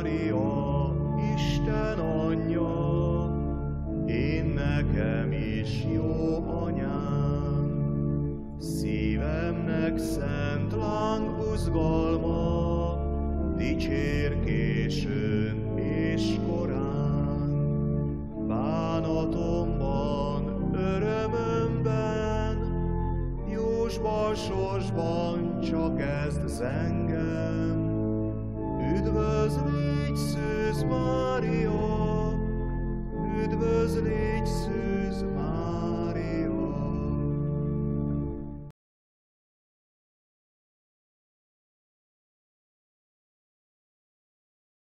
Mária, Isten anyja, én nekem is jó anyám. Szívemnek szent láng buzgalma, dicsér későn és korán. Bánatomban, örömömben, jósban, sorsban csak ezt zen.